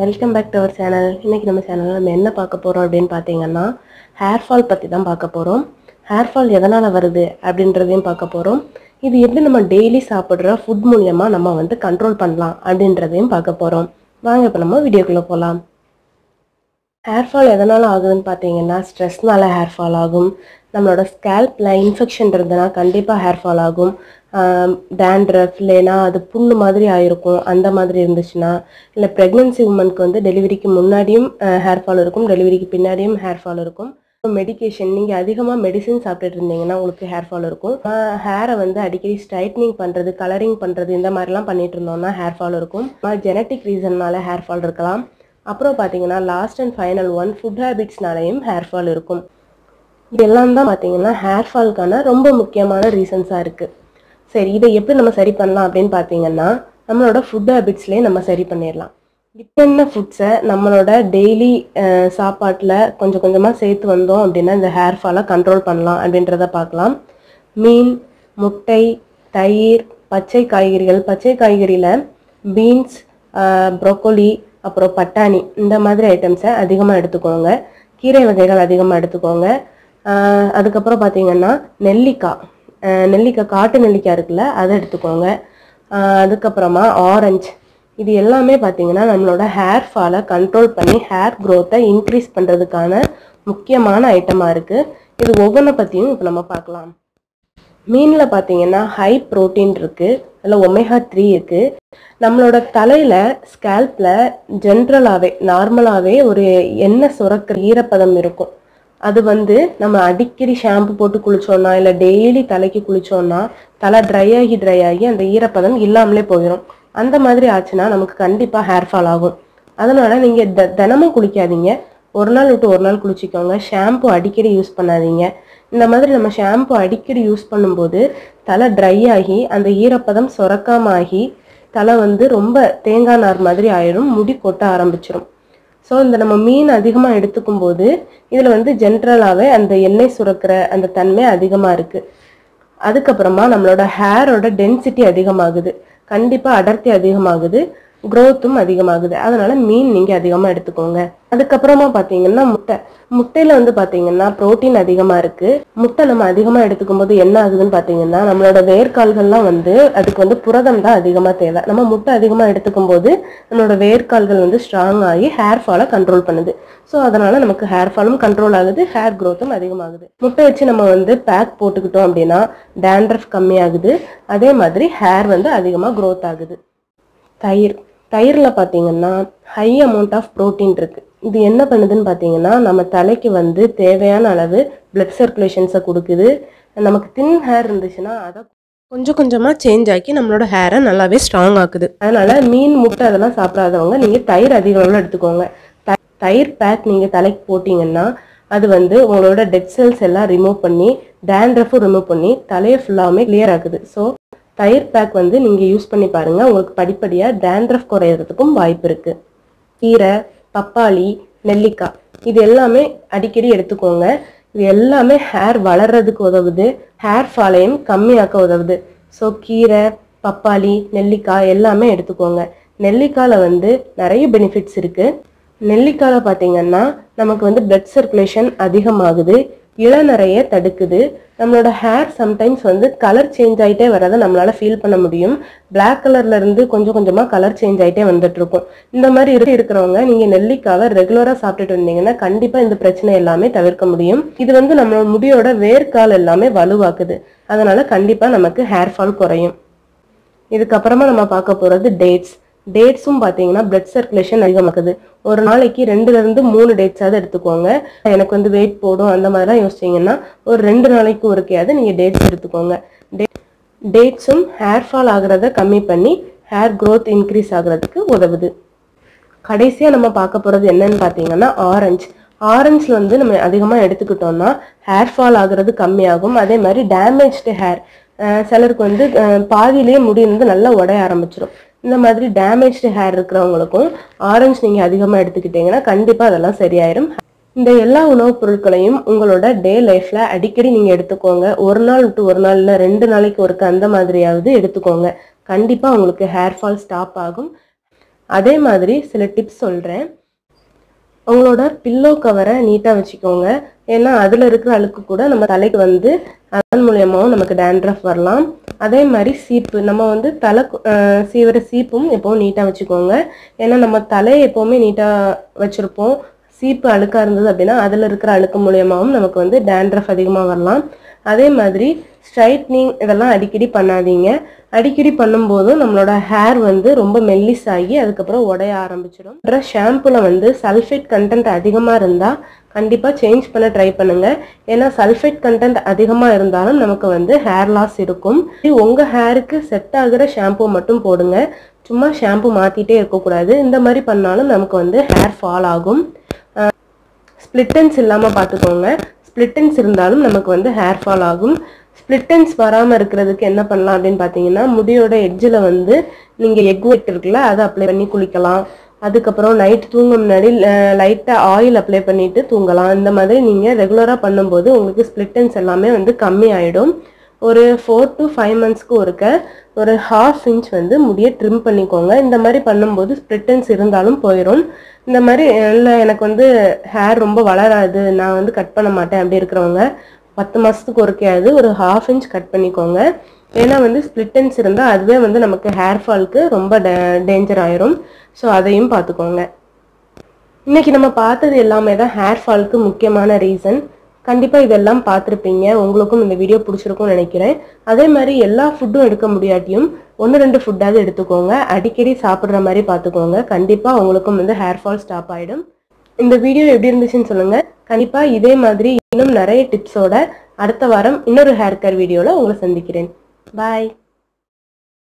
Welcome back to our channel இன்னைக்கு நம்ம சேனலில் நம்ம என்ன பார்க்க போகிறோம் அப்படின்னு பார்த்தீங்கன்னா ஹேர் ஃபால் பற்றி தான் பார்க்க போகிறோம் ஹேர் ஃபால் எதனால் வருது அப்படின்றதையும் பார்க்க போகிறோம் இது எப்படி நம்ம டெய்லி சாப்பிட்ற ஃபுட் மூலயமா நம்ம வந்து கண்ட்ரோல் பண்ணலாம் அப்படின்றதையும் பார்க்க போகிறோம் வாங்க இப்போ நம்ம வீடியோக்குள்ளே போகலாம் ஹேர் ஃபால் எதனால் ஆகுதுன்னு பார்த்தீங்கன்னா ஸ்ட்ரெஸ்னால ஹேர் ஃபால் ஆகும். நம்மளோட ஸ்கேல்பில் இன்ஃபெக்ஷன் இருந்ததுன்னா கண்டிப்பாக ஹேர் ஃபால் ஆகும். டேண்ட்ரஃப் இல்லைன்னா அது புண்ணு மாதிரி ஆயிருக்கும். அந்த மாதிரி இருந்துச்சுன்னா இல்லை ப்ரெக்னென்சி உமனுக்கு வந்து டெலிவரிக்கு முன்னாடியும் ஹேர் ஃபால் இருக்கும் டெலிவரிக்கு பின்னாடியும் ஹேர் ஃபால் இருக்கும். மெடிகேஷன் நீங்கள் அதிகமாக மெடிசின் சாப்பிட்டுட்டு இருந்தீங்கன்னா உங்களுக்கு ஹேர் ஃபால் இருக்கும். ஹேரை வந்து அடிக்கடி ஸ்ட்ரைட்னிங் பண்ணுறது கலரிங் பண்ணுறது இந்த மாதிரிலாம் பண்ணிட்டு இருந்தோம்னா ஹேர் ஃபால் இருக்கும். ஜெனட்டிக் ரீசன்னால ஹேர் ஃபால் இருக்கலாம். அப்புறம் பார்த்தீங்கன்னா last and final one food ஹேபிட்ஸ்னாலையும் hair fall இருக்கும். இதெல்லாம் தான் பார்த்தீங்கன்னா ஹேர் ஃபால்க்கான ரொம்ப முக்கியமான ரீசன்ஸாக இருக்குது சரி இதை எப்படி நம்ம சரி பண்ணலாம் அப்படின்னு பார்த்தீங்கன்னா நம்மளோட ஃபுட் ஹேபிட்ஸ்லேயே நம்ம சரி பண்ணிடலாம். என்ன ஃபுட்ஸை நம்மளோட டெய்லி சாப்பாட்டில் கொஞ்சம் கொஞ்சமாக சேர்த்து வந்தோம் அப்படின்னா இந்த ஹேர் ஃபாலை கண்ட்ரோல் பண்ணலாம் அப்படின்றத பார்க்கலாம். மீன் முட்டை தயிர் பச்சை காய்கறிகள். பச்சை காய்கறியில் பீன்ஸ் ப்ரொக்கோலி அப்புறம் பட்டாணி இந்த மாதிரி ஐட்டம்ஸை அதிகமாக எடுத்துக்கோங்க. கீரை வகைகள் அதிகமாக எடுத்துக்கோங்க. அதுக்கப்புறம் பார்த்தீங்கன்னா நெல்லிக்காய். நெல்லிக்காய் காட்டு நெல்லிக்காய் இருக்குல்ல அதை எடுத்துக்கோங்க. அதுக்கப்புறமா ஆரஞ்சு இது எல்லாமே பார்த்தீங்கன்னா நம்மளோட ஹேர் ஃபாலை கண்ட்ரோல் பண்ணி ஹேர் க்ரோத்தை இன்க்ரீஸ் பண்ணுறதுக்கான முக்கியமான ஐட்டமாக இருக்குது இது ஒவ்வொன்றை பற்றியும் இப்போ நம்ம பார்க்கலாம். மீனில் பார்த்தீங்கன்னா ஹை ப்ரோட்டீன் இருக்குது அதில் ஒமேகா த்ரீ இருக்குது நம்மளோட தலையில் ஸ்கேல்பில் ஜென்ரலாகவே நார்மலாகவே ஒரு எண்ணெய் சுரக்கிற ஈரப்பதம் இருக்கும். அது வந்து நம்ம அடிக்கடி ஷாம்பு போட்டு குளிச்சோம்னா இல்லை டெய்லி தலைக்கு குளிச்சோம்னா தலை ட்ரை ஆகி ட்ரை ஆகி அந்த ஈரப்பதம் இல்லாமலே போயிடும் அந்த மாதிரி ஆச்சுன்னா நமக்கு கண்டிப்பாக ஹேர் ஃபால் ஆகும். அதனால நீங்கள் த தினமும் குளிக்காதீங்க. ஒரு நாள் விட்டு ஒரு நாள் குளிச்சிக்கோங்க. ஷாம்பு அடிக்கடி யூஸ் பண்ணாதீங்க. இந்த மாதிரி நம்ம ஷாம்பு அடிக்கடி யூஸ் பண்ணும்போது தலை ட்ரை ஆகி அந்த ஈரப்பதம் சுரக்காம ஆகி தலை வந்து ரொம்ப தேங்காய் நார் மாதிரி ஆயிடும் முடி கொட்ட ஆரம்பிச்சிடும் ஸோ இந்த நம்ம மீன் அதிகமாக எடுத்துக்கும் போது இதில் வந்து ஜென்ரலாகவே அந்த எண்ணெய் சுரக்கிற அந்த தன்மை அதிகமாக இருக்குது அதுக்கப்புறமா நம்மளோட ஹேரோட டென்சிட்டி அதிகமாகுது. கண்டிப்பாக அடர்த்தி அதிகமாகுது. க்ரோத்தும் அதிகமாகுது. அதனால மீன் நீங்கள் அதிகமாக எடுத்துக்கோங்க. அதுக்கப்புறமா பார்த்தீங்கன்னா முட்டை. முட்டையில் வந்து பாத்தீங்கன்னா புரோட்டீன் அதிகமாக இருக்குது முட்டை நம்ம அதிகமாக எடுத்துக்கும் போது என்ன ஆகுதுன்னு பார்த்தீங்கன்னா நம்மளோட வேர்க்கால்கள்லாம் வந்து அதுக்கு வந்து புரதம் தான் அதிகமாக தேவை. நம்ம முட்டை அதிகமாக எடுத்துக்கும் போது நம்மளோட வேர்க்கால்கள் வந்து ஸ்ட்ராங் ஆகி ஹேர் ஃபாலை கண்ட்ரோல் பண்ணுது. ஸோ அதனால நமக்கு ஹேர் ஃபாலும் கண்ட்ரோல் ஆகுது ஹேர் க்ரோத்தும் அதிகமாகுது. முட்டை வச்சு நம்ம வந்து பேக் போட்டுக்கிட்டோம் அப்படின்னா டேண்ட்ரஃப் கம்மியாகுது. அதே மாதிரி ஹேர் வந்து அதிகமாக க்ரோத் ஆகுது. தயிர். தயிரில் பார்த்தீங்கன்னா ஹை அமௌண்ட் ஆஃப் ப்ரோட்டீன் இருக்குது இது என்ன பண்ணுதுன்னு பார்த்தீங்கன்னா நம்ம தலைக்கு வந்து தேவையான அளவு பிளட் சர்க்குலேஷன்ஸை கொடுக்குது. நமக்கு தின் ஹேர் இருந்துச்சுன்னா அதை கொஞ்சம் கொஞ்சமாக சேஞ்ச் ஆக்கி நம்மளோட ஹேரை நல்லாவே ஸ்ட்ராங் ஆக்குது. அதனால் மீன் முட்டை அதெல்லாம் சாப்பிடாதவங்க நீங்கள் தயிர் அதிக அளவில் எடுத்துக்கோங்க. த- தயிர் பேக் நீங்கள் தலைக்கு போட்டிங்கன்னா அது வந்து உங்களோட டெட் செல்ஸ் எல்லாம் ரிமூவ் பண்ணி டேண்ட்ரஃபும் ரிமூவ் பண்ணி தலையை ஃபுல்லாமே கிளியர் ஆகுது ஸோ தயிர் பேக் வந்து நீங்கள் யூஸ் பண்ணி பாருங்கள் உங்களுக்கு படிப்படியாக டேண்ட்ரஃப் குறையிறதுக்கும் வாய்ப்பு இருக்குது கீரை பப்பாளி நெல்லிக்காய் இது எல்லாமே அடிக்கடி எடுத்துக்கோங்க. இது எல்லாமே ஹேர் வளர்றதுக்கு உதவுது. ஹேர் ஃபாலையும் கம்மியாக்க உதவுது. ஸோ கீரை பப்பாளி நெல்லிக்காய் எல்லாமே எடுத்துக்கோங்க. நெல்லிக்காயில் வந்து நிறைய பெனிஃபிட்ஸ் இருக்குது நெல்லிக்காயில் பார்த்தீங்கன்னா நமக்கு வந்து பிளட் சர்க்குலேஷன் அதிகமாகுது. இளநறைய தடுக்குது. நம்மளோட ஹேர் சம்டைம்ஸ் வந்து கலர் சேஞ்ச் ஆகிட்டே வரதை நம்மளால ஃபீல் பண்ண முடியும். பிளாக் கலர்ல இருந்து கொஞ்சம் கொஞ்சமா கலர் சேஞ்ச் ஆகிட்டே வந்துட்டு இருக்கும் இந்த மாதிரி இருக்கு இருக்கிறவங்க நீங்க நெல்லிக்காவை ரெகுலரா சாப்பிட்டுட்டு இருந்தீங்கன்னா கண்டிப்பா இந்த பிரச்சனை எல்லாமே தவிர்க்க முடியும். இது வந்து நம்மளோட முடியோட வேர்க்கால் எல்லாமே வலுவாக்குது. அதனால கண்டிப்பா நமக்கு ஹேர் ஃபால் குறையும். இதுக்கப்புறமா நம்ம பார்க்க போறது டேட்ஸ் டேட்ஸும் பார்த்தீங்கன்னா பிளட் சர்க்குலேஷன் அதிகமாக்குது. ஒரு நாளைக்கு ரெண்டுலேருந்து மூணு டேட்ஸாவது எடுத்துக்கோங்க. எனக்கு வந்து வெயிட் போடும் அந்த மாதிரிலாம் யோசிச்சீங்கன்னா ஒரு ரெண்டு நாளைக்கு ஒருக்கையாவது நீங்கள் டேட்ஸ் எடுத்துக்கோங்க. டேட்ஸும் ஹேர் ஃபால் ஆகுறத கம்மி பண்ணி ஹேர் க்ரோத் இன்க்ரீஸ் ஆகுறதுக்கு உதவுது. கடைசியாக நம்ம பார்க்க போகிறது என்னன்னு பார்த்தீங்கன்னா ஆரஞ்சு ஆரஞ்சில் வந்து நம்ம அதிகமாக எடுத்துக்கிட்டோம்னா ஹேர் ஃபால் ஆகிறது கம்மியாகும். அதே மாதிரி டேமேஜ்டு ஹேர் சிலருக்கு வந்து பாதியிலேயே முடி வந்து நல்லா உடைய ஆரம்பிச்சிடும் இந்த மாதிரி டேமேஜ்டு ஹேர் இருக்கிறவங்களுக்கும் ஆரஞ்சு நீங்கள் அதிகமாக எடுத்துக்கிட்டீங்கன்னா கண்டிப்பாக அதெல்லாம் சரியாயிரும். இந்த எல்லா உணவுப் பொருட்களையும் உங்களோட டே லைஃப்ல அடிக்கடி நீங்க எடுத்துக்கோங்க. ஒரு நாள் விட்டு ஒரு நாள் இல்லை ரெண்டு நாளைக்கு ஒருக்க அந்த மாதிரியாவது எடுத்துக்கோங்க. கண்டிப்பா உங்களுக்கு ஹேர் ஃபால் ஸ்டாப் ஆகும். அதே மாதிரி சில டிப்ஸ் சொல்கிறேன் உங்களோட பில்லோ கவரை நீட்டாக வச்சுக்கோங்க. ஏன்னா அதில் இருக்கிற அழுக்கு கூட நம்ம தலைக்கு வந்து அதன் மூலியமாகவும் நமக்கு டேண்ட்ரஃப் வரலாம். அதே மாதிரி சீப்பு நம்ம வந்து தலை சீவர சீப்பும் எப்போவும் நீட்டாக வச்சுக்கோங்க. ஏன்னா நம்ம தலையை எப்போவுமே நீட்டாக வச்சுருப்போம். சீப்பு அழுக்காக இருந்தது அப்படின்னா அதில் இருக்கிற அழுக்கு மூலியமாகவும் நமக்கு வந்து டேண்ட்ரஃப் அதிகமாக வரலாம். அதே மாதிரி ஸ்ட்ரைட்னிங் இதெல்லாம் அடிக்கடி பண்ணாதீங்க. அடிக்கடி பண்ணும்போதும் நம்மளோட ஹேர் வந்து ரொம்ப மெல்லிஸ் ஆகி அதுக்கப்புறம் உடைய ஆரம்பிச்சிடும். அப்புறம் ஷாம்புல வந்து சல்ஃபேட் கண்டென்ட் அதிகமாக இருந்தால் கண்டிப்பாக சேஞ்ச் பண்ண ட்ரை பண்ணுங்க. ஏன்னா சல்ஃபேட் கண்டென்ட் அதிகமாக இருந்தாலும் நமக்கு வந்து ஹேர் லாஸ் இருக்கும். உங்கள் ஹேருக்கு செட் ஆகிற ஷாம்பு மட்டும் போடுங்க. சும்மா ஷாம்பு மாற்றிட்டே இருக்கக்கூடாது. இந்த மாதிரி பண்ணாலும் நமக்கு வந்து ஹேர் ஃபால் ஆகும். ஸ்ப்ளிட்டன்ஸ் இல்லாமல் பார்த்துக்கோங்க ஸ்பிளிட்டன்ஸ் இருந்தாலும் நமக்கு வந்து ஹேர் ஃபால் ஆகும். ஸ்ப்ளிட்டன்ஸ் வராமல் இருக்கிறதுக்கு என்ன பண்ணலாம் அப்படின்னு பார்த்தீங்கன்னா முடியோட எட்ஜில் வந்து நீங்கள் எக் ஒயிட் இருக்குல்ல அதை அப்ளை பண்ணி குளிக்கலாம். அதுக்கப்புறம் நைட் தூங்க முன்னாடி லைட்டாக ஆயில் அப்ளை பண்ணிவிட்டு தூங்கலாம். இந்த மாதிரி நீங்கள் ரெகுலராக பண்ணும்போது உங்களுக்கு ஸ்பிளிட்டன்ஸ் எல்லாமே வந்து கம்மி ஆகிடும் ஒரு ஃபோர் டு ஃபைவ் மந்த்ஸ்க்கு ஒருக்க ஒரு ஹாஃப் இன்ச் வந்து முடியை ட்ரிம் பண்ணிக்கோங்க. இந்த மாதிரி பண்ணும்போது ஸ்ப்ளிட்டன்ஸ் இருந்தாலும் போயிடும் இந்த மாதிரி இல்லை எனக்கு வந்து ஹேர் ரொம்ப வளராது நான் வந்து கட் பண்ண மாட்டேன் அப்படி இருக்கிறவங்க பத்து மாதத்துக்கு ஒருக்கையாவது ஒரு ஹாஃப் இன்ச் கட் பண்ணிக்கோங்க. ஏன்னா வந்து ஸ்ப்ளிட்டன்ஸ் இருந்தால் அதுவே வந்து நமக்கு ஹேர் ஃபால்க்கு ரொம்ப டேஞ்சர் ஆயிரும். ஸோ அதையும் பார்த்துக்கோங்க. இன்னைக்கு நம்ம பார்த்தது எல்லாமே தான் ஹேர் ஃபால்க்கு முக்கியமான ரீசன் கண்டிப்பாக இதெல்லாம் பார்த்துருப்பீங்க. உங்களுக்கும் இந்த வீடியோ பிடிச்சிருக்கும்னு நினைக்கிறேன். அதே மாதிரி எல்லா ஃபுட்டும் எடுக்க முடியாட்டியும் ஒன்று ரெண்டு ஃபுட்டாவது எடுத்துக்கோங்க. அடிக்கடி சாப்பிட்ற மாதிரி பார்த்துக்கோங்க. கண்டிப்பாக உங்களுக்கும் வந்து ஹேர் ஃபால் ஸ்டாப் ஆகிடும் இந்த வீடியோ எப்படி இருந்துச்சுன்னு சொல்லுங்கள் கண்டிப்பாக இதே மாதிரி இன்னும் நிறைய டிப்ஸோட அடுத்த வாரம் இன்னொரு ஹேர் கேர் வீடியோவில் உங்களை சந்திக்கிறேன். பாய்